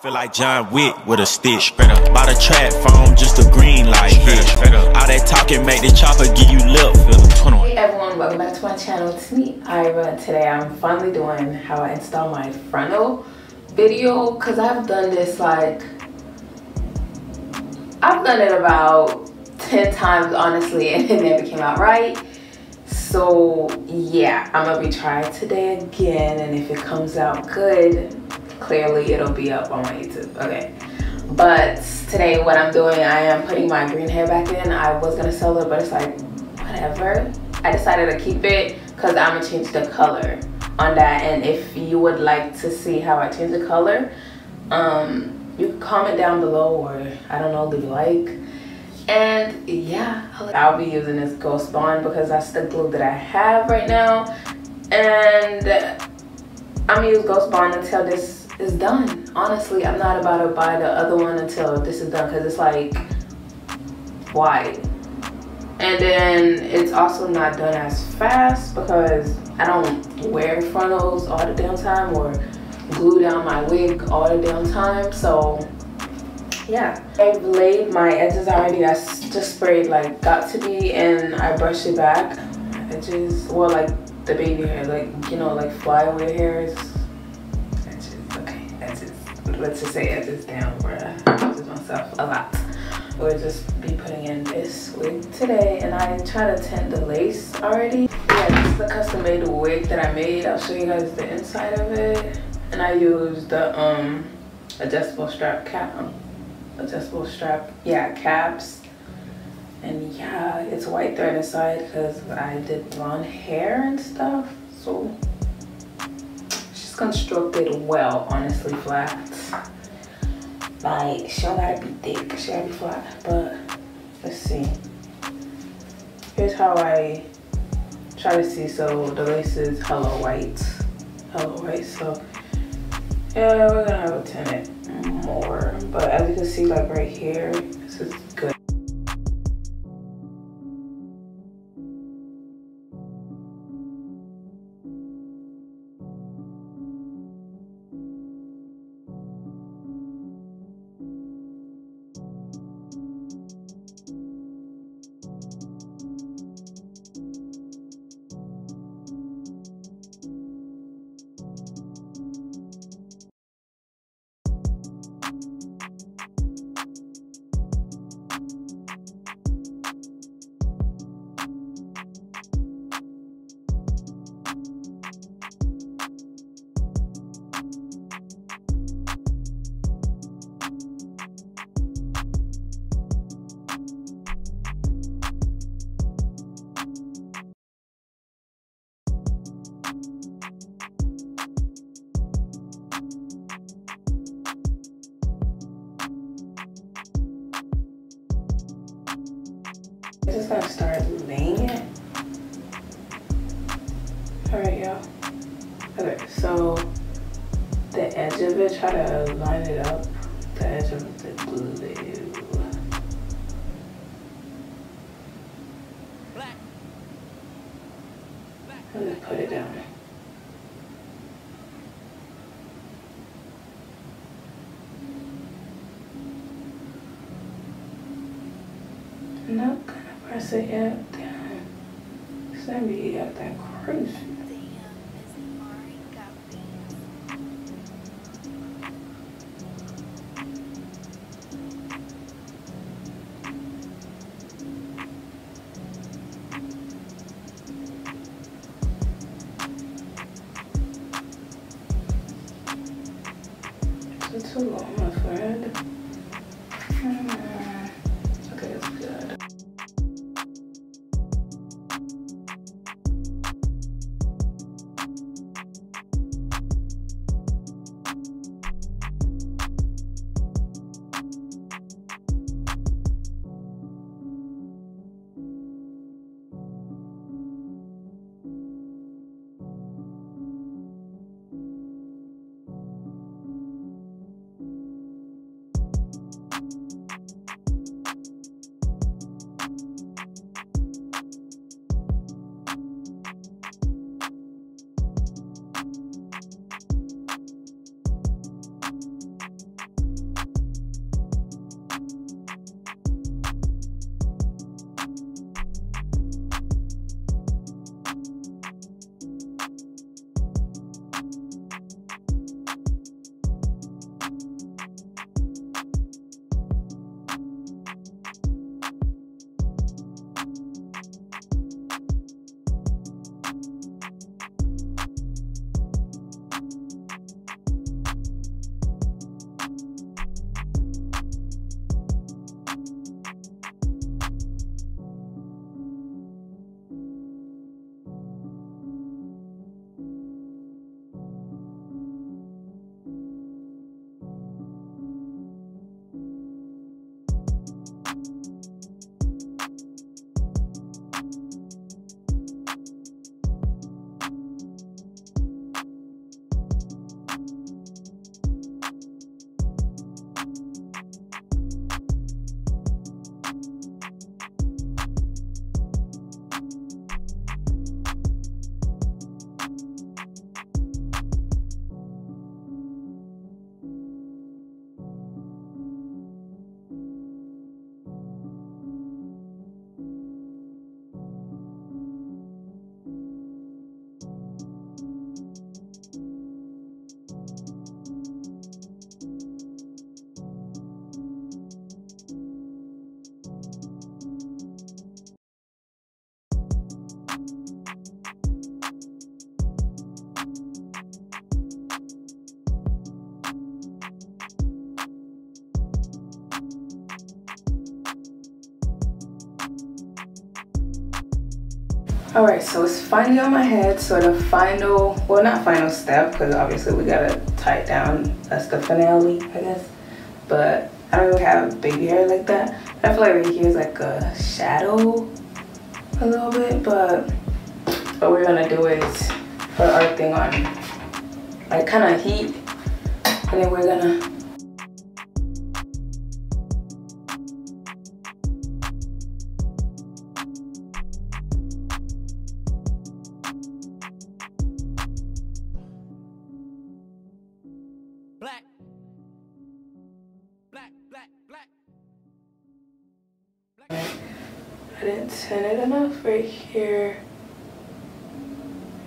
Feel like John Wick with a stick. Straight up. Bought a trap phone, just a green light hit. All that talking make the chopper give you lip. Hey everyone, welcome back to my channel. It's me, Ira. Today I'm finally doing how I install my frontal video because I've done this like I've done it about 10 times honestly and it never came out right. So yeah, I'm gonna retry it today again and if it comes out good, clearly it'll be up on my YouTube, okay? But today what I'm doing, I am putting my green hair back in. I was gonna sell it, but it's like, whatever. I decided to keep it because I'm gonna change the color on that. And if you would like to see how I change the color, um, you can comment down below or I don't know, leave a like. And yeah, I'll be using this Ghost Bond because that's the glue that I have right now. And I'm gonna use Ghost Bond until this is done. Honestly, I'm not about to buy the other one until this is done because it's like why? And then it's also not done as fast because I don't wear frontals all the damn time or glue down my wig all the damn time. So yeah, I've laid my edges already. I just sprayed like Got2b and I brushed it back. Edges, well like the baby hair, like you know, like flyaway hairs let's just say edges down where I use myself a lot. We'll just be putting in this wig today and I try to tint the lace already. Yeah, this is a custom made wig that I made. I'll show you guys the inside of it. And I used the um, adjustable strap cap, um, adjustable strap, yeah, caps. And yeah, it's white thread inside because I did blonde hair and stuff. So constructed well, honestly, flat. Like, she don't gotta be thick, she gotta be flat. But, let's see. Here's how I try to see. So, the lace is hello white. Hello white, so. Yeah, we're gonna have a tint it more. But as you can see, like right here, this is good. Just gonna start laying it. All right, y'all. Okay, so the edge of it, try to line it up. The edge of the glue. Then put it down. Nope press it yet. Damn. Sammy got that crazy. It's too long, my friend. All right, so it's finally on my head. So the final, well, not final step, because obviously we gotta tie it down. That's the finale, I guess. But I don't really have baby hair like that. I feel like right here is like a shadow a little bit, but what we're gonna do is put our thing on like kind of heat, and then we're gonna didn't tin it enough right here.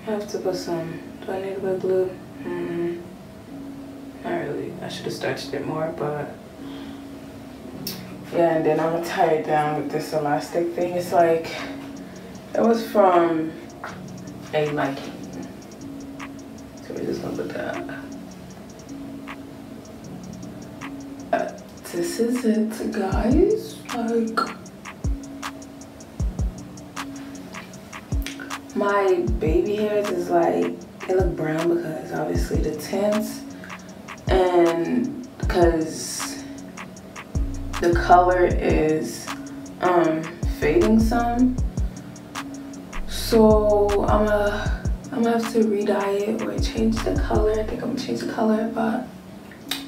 I have to put some, do I need to put glue? Mm, not really, I should have stretched it more, but yeah, and then I'm gonna tie it down with this elastic thing. It's like, it was from a liking. So we're just gonna put that. Uh, this is it, guys. Like, my baby hairs is like they look brown because obviously the tints and because the color is um fading some. So i'm gonna i'm gonna have to re-dye it or change the color. I think i'm gonna change the color but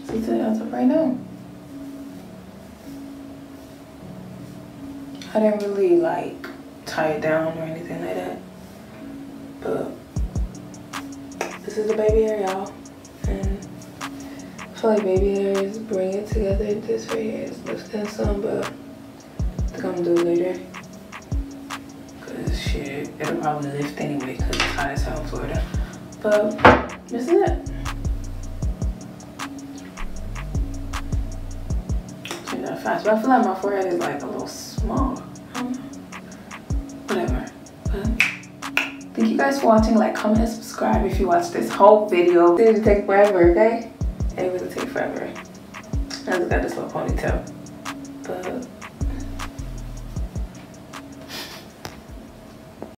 this it as of right now. I didn't really like tie it down or anything like that but this is the baby hair, y'all. And I feel like baby hairs bring it together. This right here is lifting some, but I think I'm gonna do it later. Cause shit, it'll probably lift anyway because it's hot as hell in Florida. But this is it. Fast. But I feel like my forehead is like a little small. Guys for watching. Like, comment, and subscribe if you watch this whole video. It didn't take forever, okay? It really take forever. I just got this little ponytail.